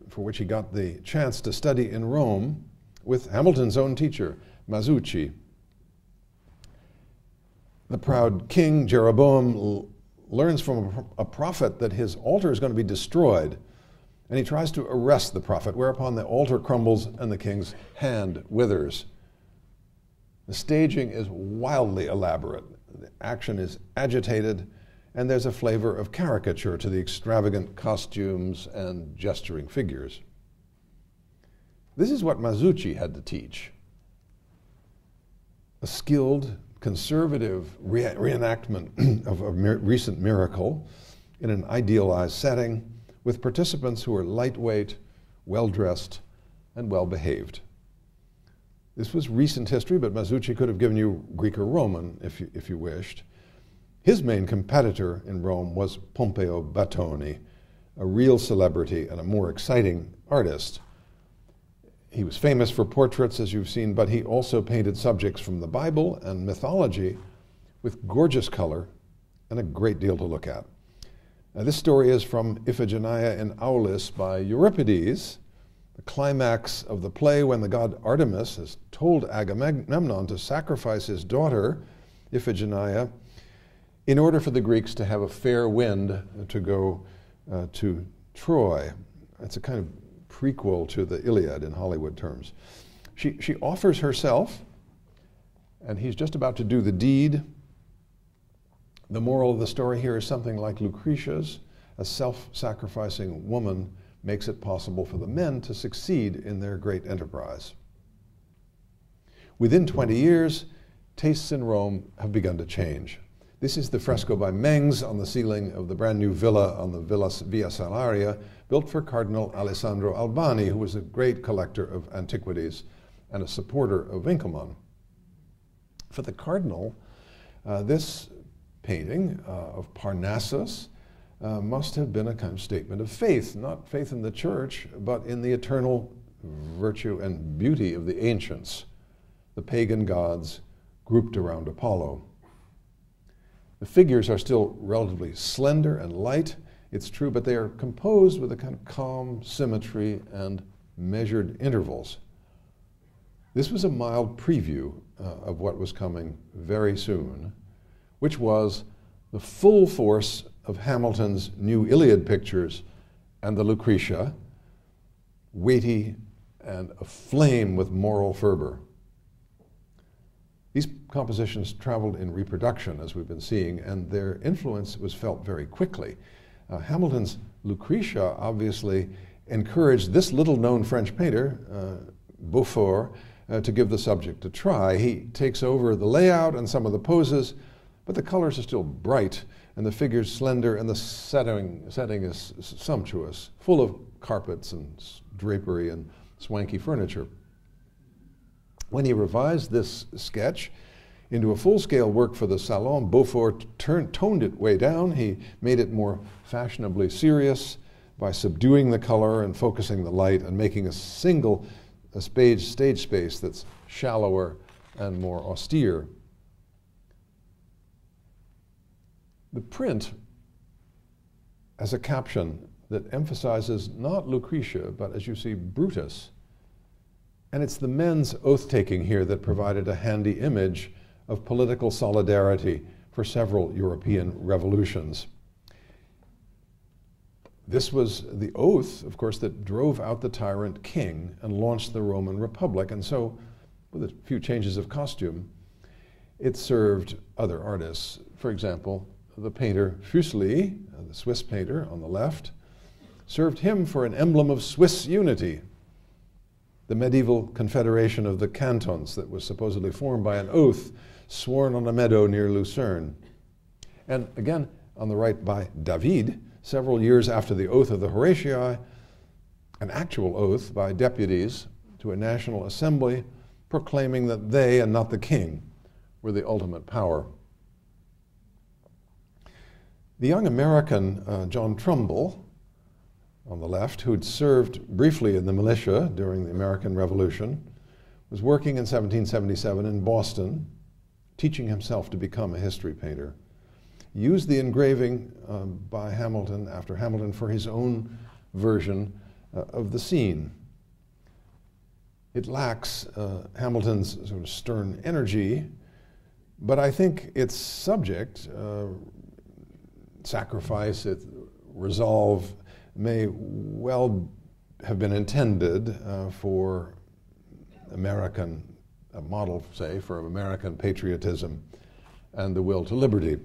for which he got the chance to study in Rome with Hamilton's own teacher, Masucci. The proud king, Jeroboam, learns from a prophet that his altar is going to be destroyed. And he tries to arrest the prophet, whereupon the altar crumbles and the king's hand withers. The staging is wildly elaborate. The action is agitated, and there's a flavor of caricature to the extravagant costumes and gesturing figures. This is what Masucci had to teach a skilled, conservative re- reenactment of a recent miracle in an idealized setting with participants who are lightweight, well dressed, and well behaved. This was recent history, but Masucci could have given you Greek or Roman if you, if you wished. His main competitor in Rome was Pompeo Batoni, a real celebrity and a more exciting artist. He was famous for portraits, as you've seen, but he also painted subjects from the Bible and mythology with gorgeous color and a great deal to look at. Now, this story is from Iphigenia in Aulis by Euripides, climax of the play when the god Artemis has told Agamemnon to sacrifice his daughter, Iphigenia, in order for the Greeks to have a fair wind to go uh, to Troy. It's a kind of prequel to the Iliad in Hollywood terms. She, she offers herself, and he's just about to do the deed the moral of the story here is something like Lucretia's. A self sacrificing woman makes it possible for the men to succeed in their great enterprise. Within 20 years, tastes in Rome have begun to change. This is the fresco by Mengs on the ceiling of the brand new villa on the Villa Via Salaria, built for Cardinal Alessandro Albani, who was a great collector of antiquities and a supporter of Winckelmann. For the cardinal, uh, this painting uh, of Parnassus uh, must have been a kind of statement of faith, not faith in the church, but in the eternal virtue and beauty of the ancients, the pagan gods grouped around Apollo. The figures are still relatively slender and light, it's true, but they are composed with a kind of calm symmetry and measured intervals. This was a mild preview uh, of what was coming very soon which was the full force of Hamilton's new Iliad pictures and the Lucretia, weighty and aflame with moral fervor. These compositions traveled in reproduction, as we've been seeing, and their influence was felt very quickly. Uh, Hamilton's Lucretia obviously encouraged this little known French painter, uh, Beaufort, uh, to give the subject a try. He takes over the layout and some of the poses but the colors are still bright and the figures slender and the setting, setting is sumptuous, full of carpets and drapery and swanky furniture. When he revised this sketch into a full scale work for the Salon, Beaufort turned, toned it way down. He made it more fashionably serious by subduing the color and focusing the light and making a single a stage, stage space that's shallower and more austere. The print has a caption that emphasizes not Lucretia, but as you see, Brutus. And it's the men's oath taking here that provided a handy image of political solidarity for several European revolutions. This was the oath, of course, that drove out the tyrant king and launched the Roman Republic. And so, with a few changes of costume, it served other artists. For example, the painter Fuseli, uh, the Swiss painter on the left, served him for an emblem of Swiss unity, the medieval confederation of the cantons that was supposedly formed by an oath sworn on a meadow near Lucerne. And again, on the right by David, several years after the oath of the Horatii, an actual oath by deputies to a national assembly proclaiming that they and not the king were the ultimate power. The young American uh, John Trumbull, on the left, who'd served briefly in the militia during the American Revolution, was working in 1777 in Boston, teaching himself to become a history painter. Used the engraving um, by Hamilton, after Hamilton, for his own version uh, of the scene. It lacks uh, Hamilton's sort of stern energy, but I think its subject, uh, sacrifice, its resolve, may well have been intended uh, for American, a model, say, for American patriotism and the will to liberty.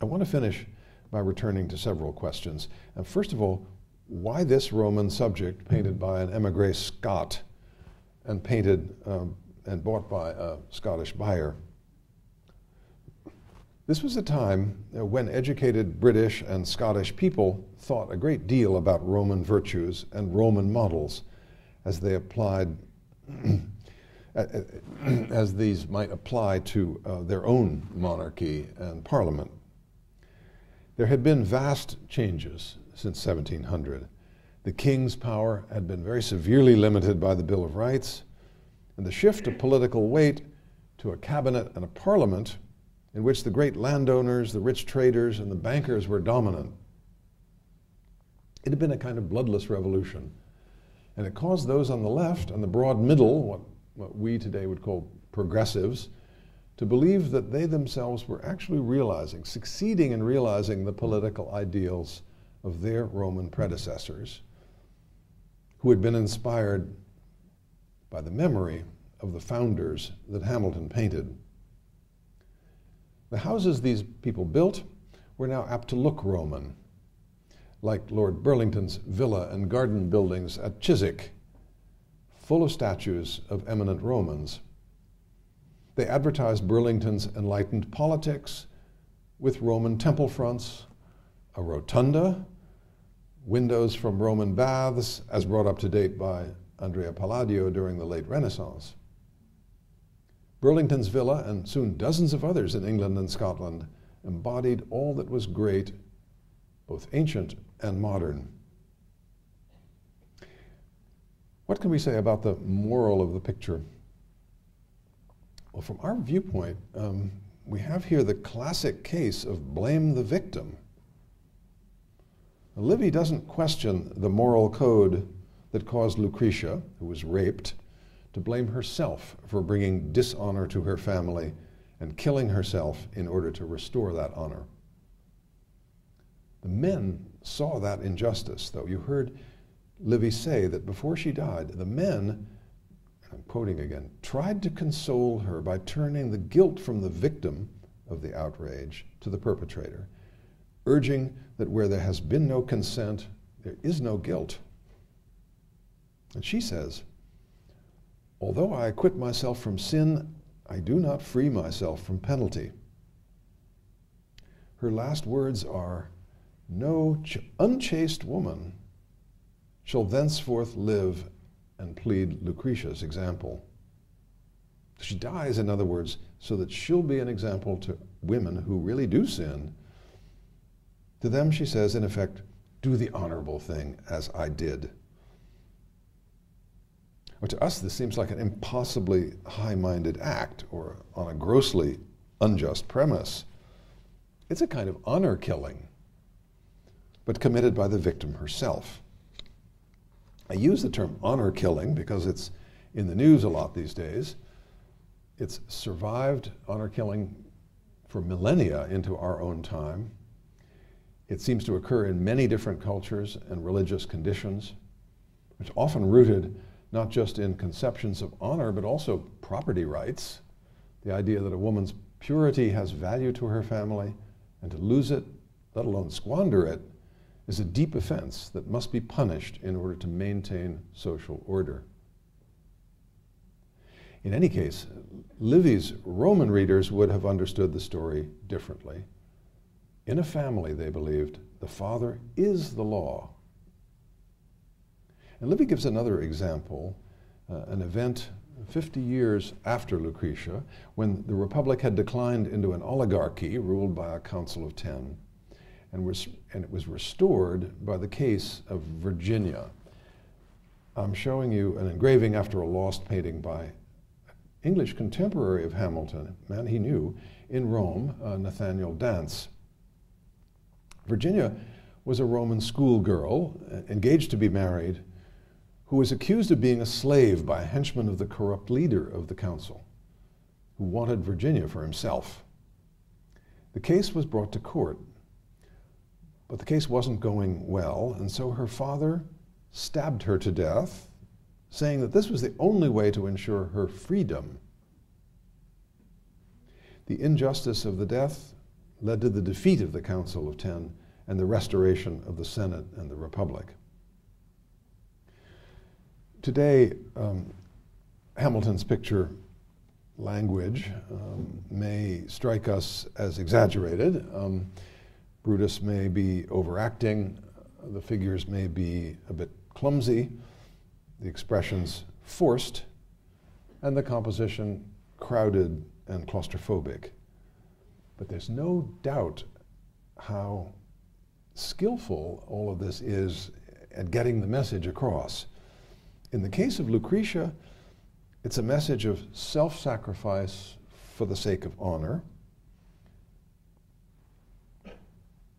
I want to finish by returning to several questions. And first of all, why this Roman subject painted by an emigre Scot and painted um, and bought by a Scottish buyer? This was a time uh, when educated British and Scottish people thought a great deal about Roman virtues and Roman models as they applied, as these might apply to uh, their own monarchy and parliament. There had been vast changes since 1700. The king's power had been very severely limited by the Bill of Rights, and the shift of political weight to a cabinet and a parliament in which the great landowners, the rich traders, and the bankers were dominant. It had been a kind of bloodless revolution. And it caused those on the left and the broad middle, what, what we today would call progressives, to believe that they themselves were actually realizing, succeeding in realizing the political ideals of their Roman predecessors, who had been inspired by the memory of the founders that Hamilton painted. The houses these people built were now apt to look Roman, like Lord Burlington's villa and garden buildings at Chiswick, full of statues of eminent Romans. They advertised Burlington's enlightened politics with Roman temple fronts, a rotunda, windows from Roman baths, as brought up to date by Andrea Palladio during the late Renaissance. Burlington's villa, and soon dozens of others in England and Scotland, embodied all that was great, both ancient and modern. What can we say about the moral of the picture? Well, from our viewpoint, um, we have here the classic case of blame the victim. Livy doesn't question the moral code that caused Lucretia, who was raped, to blame herself for bringing dishonor to her family and killing herself in order to restore that honor. The men saw that injustice, though. You heard Livy say that before she died, the men, I'm quoting again, tried to console her by turning the guilt from the victim of the outrage to the perpetrator, urging that where there has been no consent, there is no guilt. And she says, Although I acquit myself from sin, I do not free myself from penalty. Her last words are No ch- unchaste woman shall thenceforth live and plead Lucretia's example. She dies, in other words, so that she'll be an example to women who really do sin. To them, she says, in effect, do the honorable thing as I did. Well, to us, this seems like an impossibly high minded act or on a grossly unjust premise. It's a kind of honor killing, but committed by the victim herself. I use the term honor killing because it's in the news a lot these days. It's survived honor killing for millennia into our own time. It seems to occur in many different cultures and religious conditions. It's often rooted not just in conceptions of honor, but also property rights. The idea that a woman's purity has value to her family, and to lose it, let alone squander it, is a deep offense that must be punished in order to maintain social order. In any case, Livy's Roman readers would have understood the story differently. In a family, they believed, the father is the law and Livy gives another example, uh, an event 50 years after Lucretia, when the Republic had declined into an oligarchy ruled by a Council of Ten, and, was, and it was restored by the case of Virginia. I'm showing you an engraving after a lost painting by an English contemporary of Hamilton, man he knew, in Rome, uh, Nathaniel Dance. Virginia was a Roman schoolgirl, uh, engaged to be married, who was accused of being a slave by a henchman of the corrupt leader of the council, who wanted Virginia for himself. The case was brought to court, but the case wasn't going well, and so her father stabbed her to death, saying that this was the only way to ensure her freedom. The injustice of the death led to the defeat of the Council of Ten and the restoration of the Senate and the Republic. Today, um, Hamilton's picture language um, may strike us as exaggerated. Um, Brutus may be overacting, the figures may be a bit clumsy, the expressions forced, and the composition crowded and claustrophobic. But there's no doubt how skillful all of this is at getting the message across. In the case of Lucretia, it's a message of self sacrifice for the sake of honor.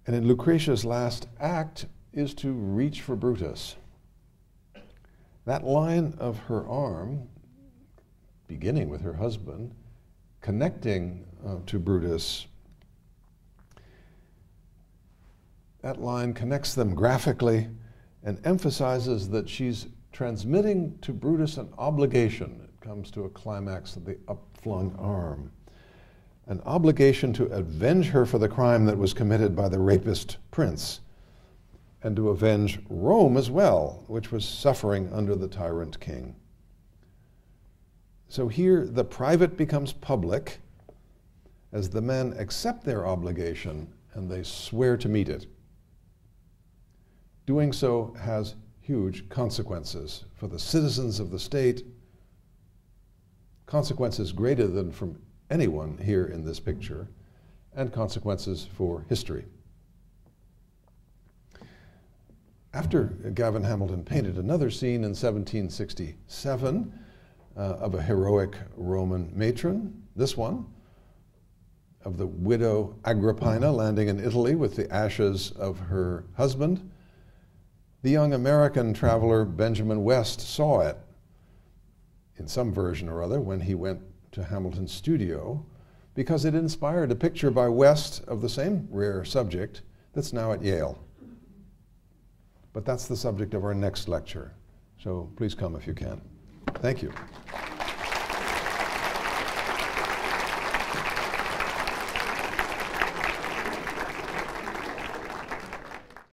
And in Lucretia's last act is to reach for Brutus. That line of her arm, beginning with her husband, connecting uh, to Brutus, that line connects them graphically and emphasizes that she's transmitting to Brutus an obligation. It comes to a climax of the upflung arm. An obligation to avenge her for the crime that was committed by the rapist prince, and to avenge Rome as well, which was suffering under the tyrant king. So here the private becomes public as the men accept their obligation and they swear to meet it. Doing so has huge consequences for the citizens of the state, consequences greater than from anyone here in this picture, and consequences for history. After Gavin Hamilton painted another scene in 1767, uh, of a heroic Roman matron, this one, of the widow Agrippina landing in Italy with the ashes of her husband. The young American traveler Benjamin West saw it in some version or other when he went to Hamilton's studio because it inspired a picture by West of the same rare subject that's now at Yale. But that's the subject of our next lecture. So please come if you can. Thank you.